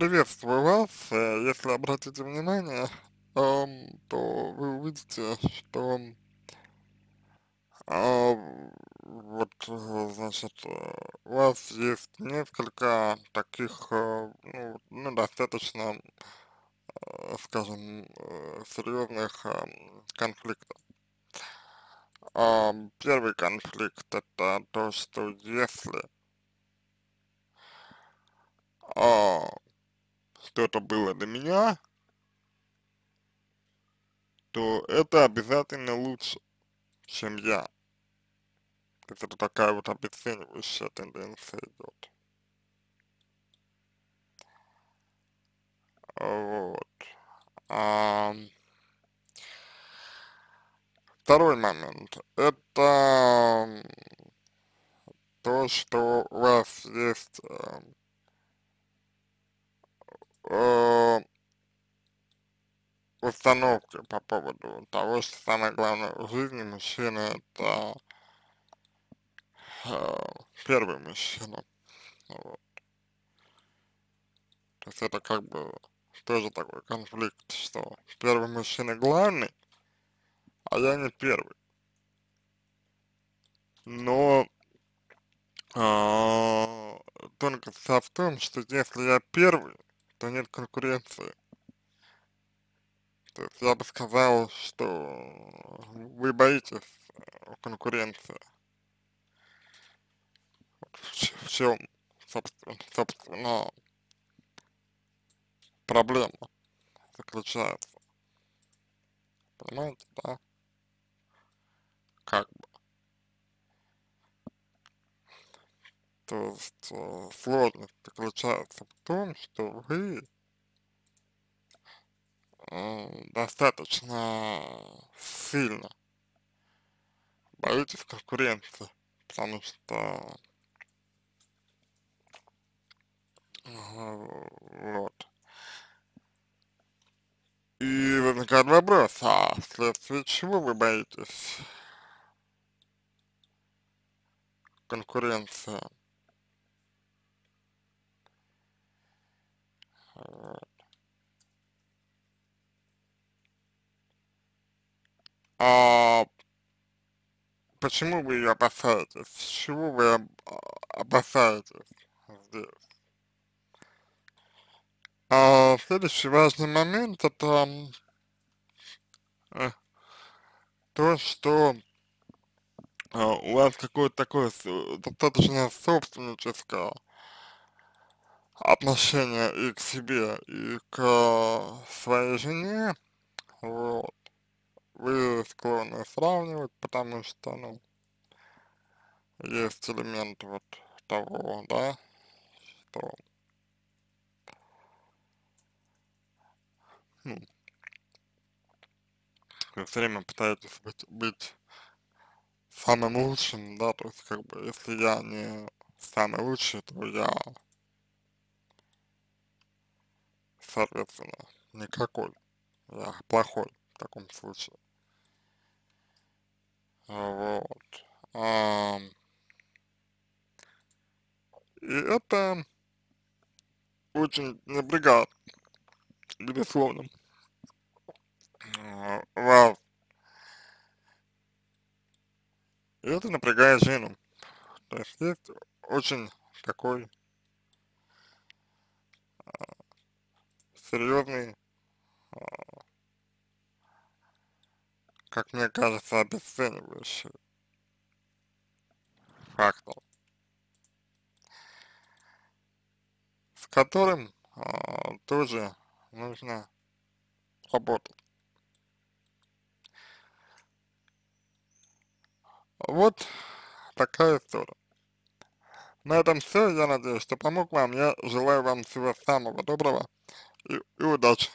Приветствую вас. Если обратите внимание, ам, то вы увидите, что а, вот, значит, э, у вас есть несколько таких, э, ну, ну, достаточно, э, скажем, серьезных конфликтов. Ам, Первый конфликт это то, что если а, что-то было до меня, то это обязательно лучше, чем я. Это такая вот обесценивающая тенденция идет. Вот. Ам, Второй момент. Это то, что у вас есть эм, э, установки по поводу того, что самое главное в жизни мужчины это э, первый мужчина. Вот. То есть это как бы тоже такой конфликт, что первый мужчина главный, а я не первый. Но а, тонкость в том, что если я первый, то нет конкуренции. То есть я бы сказал, что вы боитесь э, конкуренции. В чем, собственно, собственно, проблема заключается. Понимаете, да? Как бы. То есть э, сложность заключается в том, что вы э, достаточно сильно боитесь конкуренции, потому что э, вот. И возникает вопрос, а вследствие чего вы боитесь конкуренции? Вот. А почему вы ее опасаетесь? Чего вы а, опасаетесь здесь? А следующий важный момент это э, то, что а, у вас какое-то такое с- достаточно собственническое отношение и к себе, и к своей жене, вот, вы склонны сравнивать, потому что, ну, есть элемент вот того, да, что, ну, вы все время пытаетесь быть, быть самым лучшим, да, то есть, как бы, если я не самый лучший, то я, соответственно, никакой, я плохой в таком случае, вот. И это очень напрягает, безусловно, а, вас, и это напрягает жену, то есть есть очень такой серьезный, как мне кажется, обесценивающий фактор, с которым а, тоже нужно работать. Вот такая история. На этом все. Я надеюсь, что помог вам. Я желаю вам всего самого доброго и, и удачи.